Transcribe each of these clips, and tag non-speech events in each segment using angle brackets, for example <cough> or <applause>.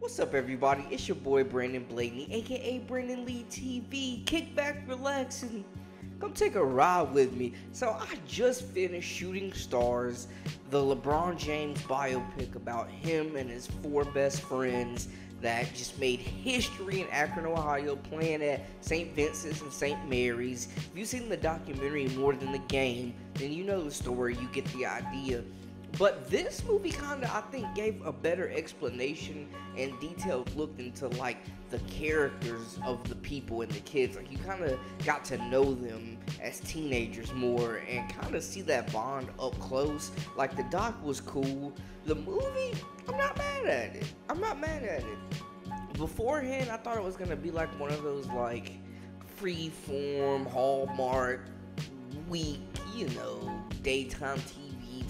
What's up, everybody? It's your boy Brandon Blakeney, aka Brandon Lee TV. Kick back, relax, and come take a ride with me. So, I just finished Shooting Stars, the LeBron James biopic about him and his four best friends that just made history in Akron, Ohio, playing at St. Vincent's and St. Mary's. If you've seen the documentary more than the game, then you know the story, you get the idea. But this movie kind of, I think, gave a better explanation and detailed look into like the characters of the people and the kids. Like you kind of got to know them as teenagers more and kind of see that bond up close. Like the doc was cool. The movie, I'm not mad at it. I'm not mad at it. Beforehand, I thought it was gonna be like one of those like free-form Hallmark week, you know, daytime TV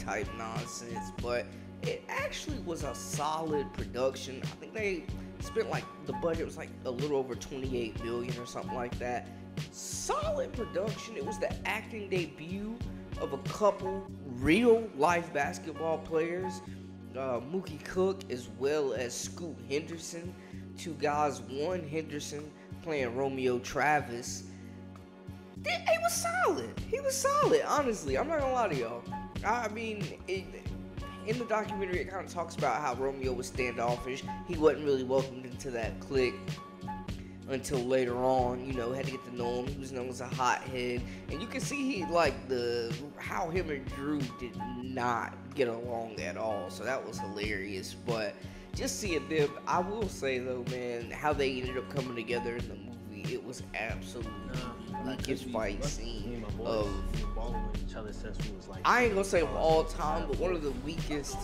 type nonsense, but it actually was a solid production. I think they spent like the budget was like a little over 28 million or something like that. Solid production. It was the acting debut of a couple real life basketball players, uh, Mookie Cook as well as Scoot Henderson. Two guys, one Henderson playing Romeo Travis. It, was solid. He was solid, honestly. I'm not gonna lie to y'all. I mean, it, in the documentary, it kind of talks about how Romeo was standoffish. He wasn't really welcomed into that clique until later on. You know, had to get to know him. He was known as a hothead, and you can see he like the how him and Dru did not get along at all. So that was hilarious. But just seeing them, I will say though, man, how they ended up coming together in the movie, it was absolutely weakest fight scene of each other since we was like. I ain't gonna say all time, but one of the weakest.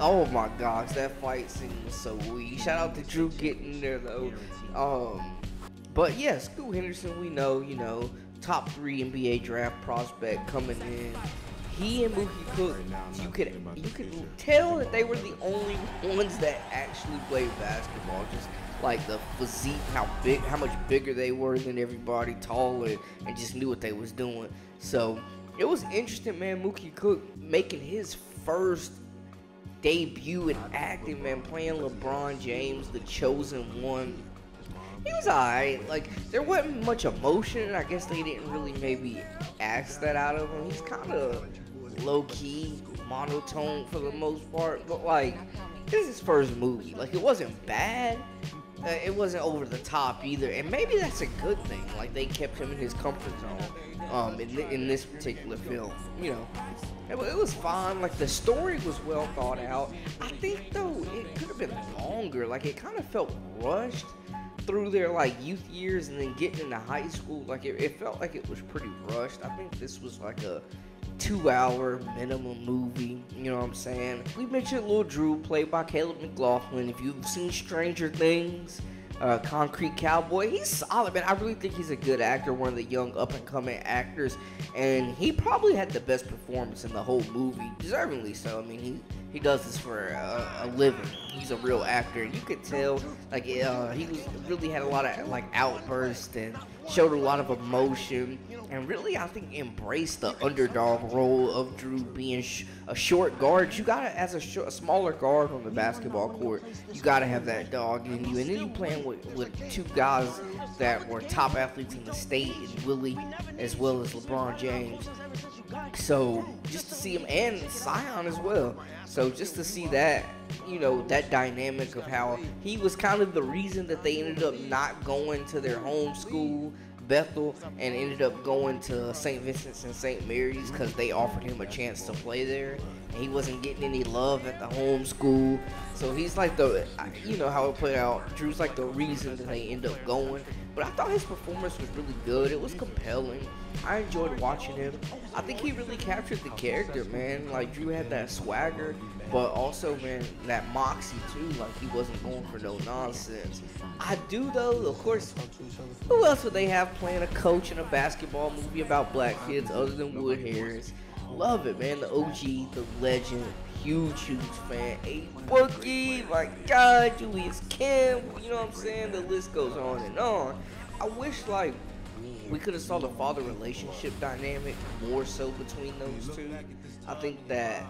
Oh my gosh, that fight scene was so weak. Shout out to Dru getting there though. Um, but yeah, Scoot Henderson, we know, you know, top three NBA draft prospect coming in. He and Mookie Cook, you could you could tell that they were the only ones that actually played basketball. Just like the physique, how big, how much bigger they were than everybody, taller, and just knew what they was doing. So it was interesting, man. Mookie Cook making his first debut in acting, man, playing LeBron James, the chosen one. He was alright. Like there wasn't much emotion. I guess they didn't really maybe ask that out of him. He's kind of low key, monotone for the most part. But like, this is his first movie. Like it wasn't bad. Uh, it wasn't over the top either, and maybe that's a good thing. Like they kept him in his comfort zone um, in, in this particular film. You know, it, it, was fine. Like the story was well thought out. I think though it could have been longer. Like it kind of felt rushed through their like youth years and then getting into high school. Like it, it felt like it was pretty rushed. I think this was like a two hour minimum movie. You know what I'm saying? We mentioned Lil Dru, played by Caleb McLaughlin. If you've seen Stranger Things, uh, Concrete Cowboy. He's solid, man. I really think he's a good actor, one of the young up and coming actors, and he probably had the best performance in the whole movie, deservingly so. I mean, he he does this for a, a living. He's a real actor. You could tell, like, uh, he really had a lot of like outbursts and showed a lot of emotion, and really, I think, embraced the underdog role of Dru being sh- a short guard. You gotta, as a, sh- a, smaller guard on the basketball court, you gotta have that dog in you, and then you playing with, with two guys that were top athletes in the state, and Willie as well as LeBron James. So just to see him and Zion as well. So just to see that, you know, that dynamic of how he was kind of the reason that they ended up not going to their home school, Buchtel, and ended up going to St. Vincent's and St. Mary's because they offered him a chance to play there. And he wasn't getting any love at the home school. So he's like the, you know how it played out. Dru's like the reason that they end up going. But I thought his performance was really good. It was compelling. I enjoyed watching him. I think he really captured the character, man. Like Dru had that swagger, but also, man, that moxie too. Like he wasn't going for no nonsense. I do though. Of course, who else would they have playing a coach in a basketball movie about black kids other than Wood Harris? Love it, man. The OG, the legend, huge, huge fan. A Boogie, my God, Julius Kim. You know what I'm saying? The list goes on and on. I wish like we could have saw the father relationship dynamic more so between those two. I think that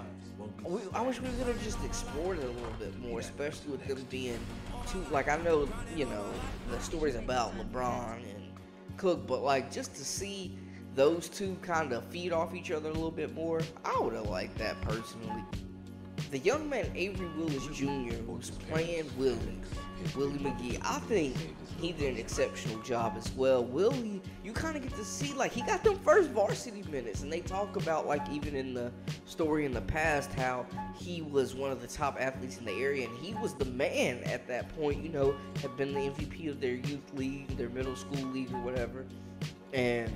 I wish we could have just explored it a little bit more, especially with them being two. Like I know, you know, the story's about LeBron and Cook, but like just to see those two kind of feed off each other a little bit more, I would have liked that personally. The young man Avery Willis Jr. was playing Willie, Willie McGee. I think he did an exceptional job as well. Willie, you kind of get to see like he got them first varsity minutes, and they talk about like even in the story in the past how he was one of the top athletes in the area, and he was the man at that point. You know, had been the MVP of their youth league, their middle school league, or whatever, and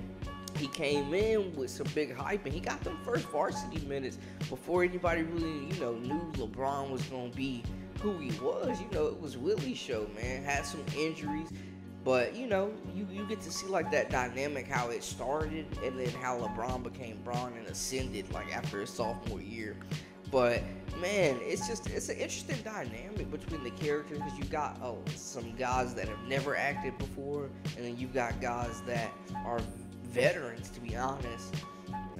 he came in with some big hype and he got them first varsity minutes before anybody really, you know, knew LeBron was gonna be who he was. You know, it was Willie's show, man. Had some injuries, but you know, you, you get to see like that dynamic how it started and then how LeBron became Bron and ascended like after his sophomore year. But man, it's just it's an interesting dynamic between the characters because you got oh, some guys that have never acted before, and then you've got guys that are veterans, to be honest.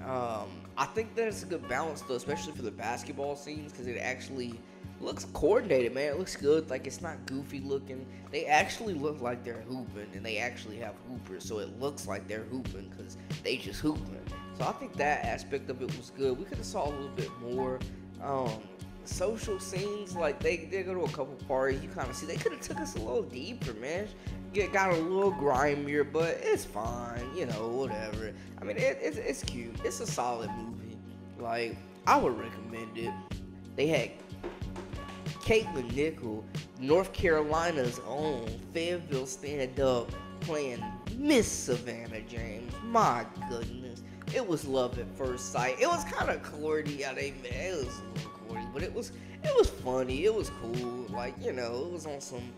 Um, I think that it's a good balance though, especially for the basketball scenes, because it actually looks coordinated, man. It looks good. Like it's not goofy looking. They actually look like they're hooping, and they actually have hoopers, so it looks like they're hooping because they just hooping. So I think that aspect of it was good. We could have saw a little bit more. Um, social scenes, like they they go to a couple parties, you kind of see they could have took us a little deeper, man. Get got a little grimier, but it's fine, you know, whatever. I mean, it, it's it's cute. It's a solid movie. Like I would recommend it. They had Katlyn Nichol, North Carolina's own Fayetteville stand up, playing Miss Savannah James. My goodness. It was love at first sight. It was kind of corny how they met. It was but it was it was funny. It was cool. Like you know, it was on some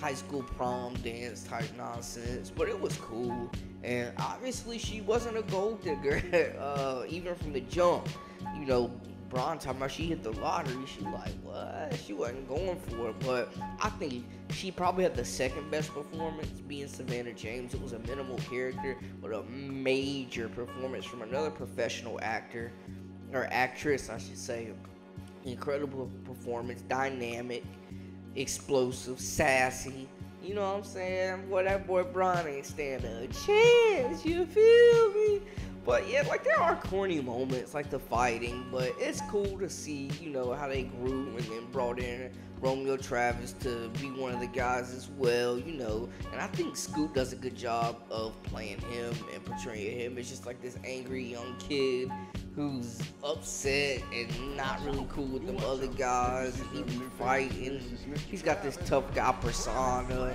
high school prom dance type nonsense, but it was cool. And obviously, she wasn't a gold digger, <laughs> uh, even from the jump. You know, Bron talking about she hit the lottery. She like what? She wasn't going for it, but I think she probably had the second best performance, being Savannah James. It was a minimal character, but a major performance from another professional actor or actress, I should say. Incredible performance, dynamic, explosive, sassy. You know what I'm saying? Boy, that boy Bron ain't stand a chance. You feel me? But yeah, like there are corny moments like the fighting, but it's cool to see, you know, how they grew and then brought in Romeo Travis to be one of the guys as well, you know. And I think Scoot does a good job of playing him and portraying him as just like this angry young kid who's upset and not really cool with the other guys. He be fighting. He's got this tough guy persona.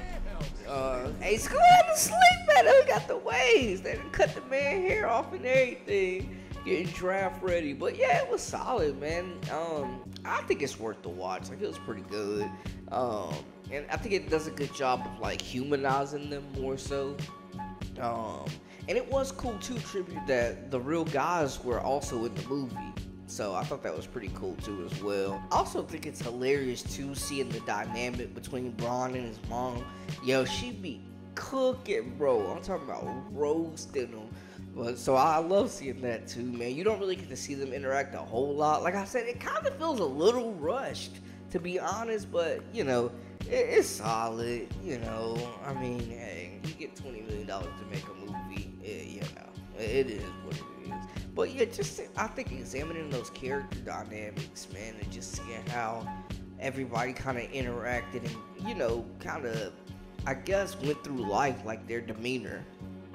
Uh, hey, Scoot had to sleep, man. He got the waves. They cut the man hair off and everything. Getting draft ready. But yeah, it was solid, man. Um, I think it's worth the watch. Like, it was pretty good. Um, and I think it does a good job of, like, humanizing them more so. Um, and it was cool too, tribute that the real guys were also in the movie. So I thought that was pretty cool too as well. I also think it's hilarious too seeing the dynamic between Bron and his mom. Yo, she be cooking, bro. I'm talking about roasting them. But so I love seeing that too, man. You don't really get to see them interact a whole lot. Like I said, it kind of feels a little rushed, to be honest. But you know, it, it's solid. You know, I mean, hey, you get twenty million dollars to make a it is what it is. But yeah, just I think examining those character dynamics, man, and just seeing how everybody kind of interacted and you know, kind of, I guess, went through life like their demeanor.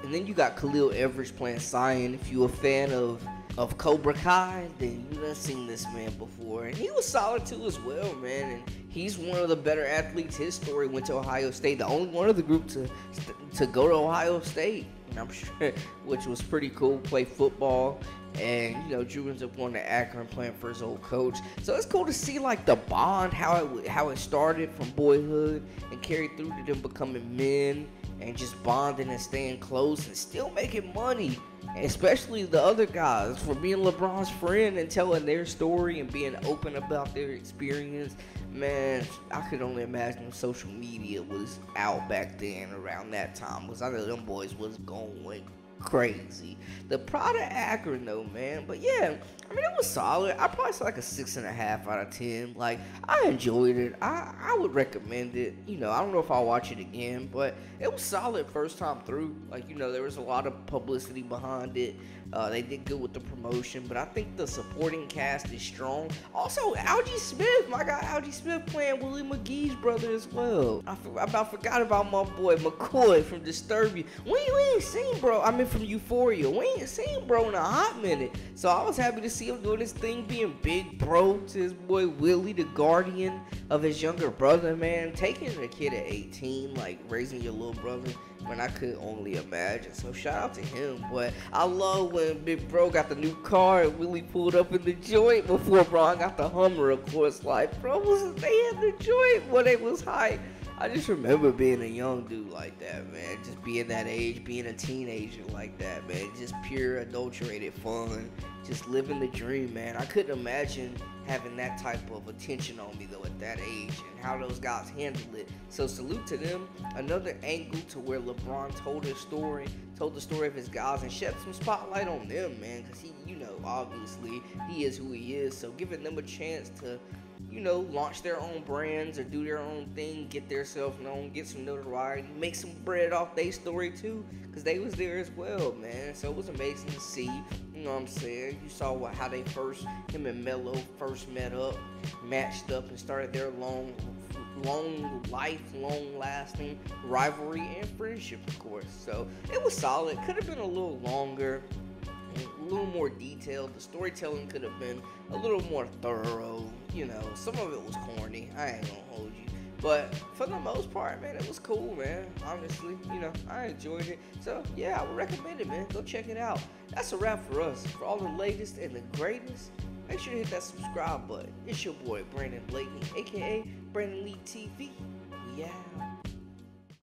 And then you got Khalil Everage playing Sian. If you a fan of of Cobra Kai, then you done seen this man before, and he was solid too as well, man. And he's one of the better athletes. His story went to Ohio State, the only one of the group to to go to Ohio State. <laughs> I'm sure, which was pretty cool. Play football, and you know, Dru ends up going to Akron playing for his old coach. So it's cool to see like the bond, how it how it started from boyhood and carried through to them becoming men and just bonding and staying close and still making money. Especially the other guys for being LeBron's friend and telling their story and being open about their experience Man, I could only imagine social media was out back then around that time. Because I know them boys was going crazy. The of Akron, though, man. But yeah, I mean, it was solid. I probably say like a six and a half out of ten. Like, I enjoyed it. I, I would recommend it. You know, I don't know if I'll watch it again, but it was solid first time through. Like, you know, there was a lot of publicity behind it. Uh, they did good with the promotion, but I think the supporting cast is strong. Also, Algee Smith, my guy Algee Smith playing Willie McGee's brother as well. I, for, I about forgot about my boy McCoy from Disturbia. We, we ain't seen bro. I mean from Euphoria. We ain't seen bro in a hot minute. So I was happy to see him doing his thing, being big bro to his boy Willie, the guardian of his younger brother. Man, taking a kid at 18, like raising your little brother when I could only imagine. So shout out to him. But I love when Big Bro got the new car and Willie pulled up in the joint before Bron got the Hummer, of course. Like, bro, was they the joint when they was high. I just remember being a young dude like that, man. Just being that age, being a teenager like that, man. Just pure adulterated fun. Just living the dream, man. I couldn't imagine having that type of attention on me though at that age and how those guys handled it. So salute to them. Another angle to where LeBron told his story, told the story of his guys and shed some spotlight on them, man. Cause he, you know, obviously he is who he is. So giving them a chance to you know, launch their own brands or do their own thing, get themselves known, get some notoriety, make some bread off their story too, because they was there as well, man. So it was amazing to see. You know what I'm saying? You saw what how they first, him and Melo first met up, matched up, and started their long, long, lifelong lasting rivalry and friendship, of course. So it was solid. Could have been a little longer a little more detailed. The storytelling could have been a little more thorough. You know, some of it was corny. I ain't gonna hold you. But for the most part, man, it was cool, man. Honestly, you know, I enjoyed it. So yeah, I would recommend it, man. Go check it out. That's a wrap for us. For all the latest and the greatest, make sure to hit that subscribe button. It's your boy Brandon Blakeney, aka Brandon Lee TV. Out.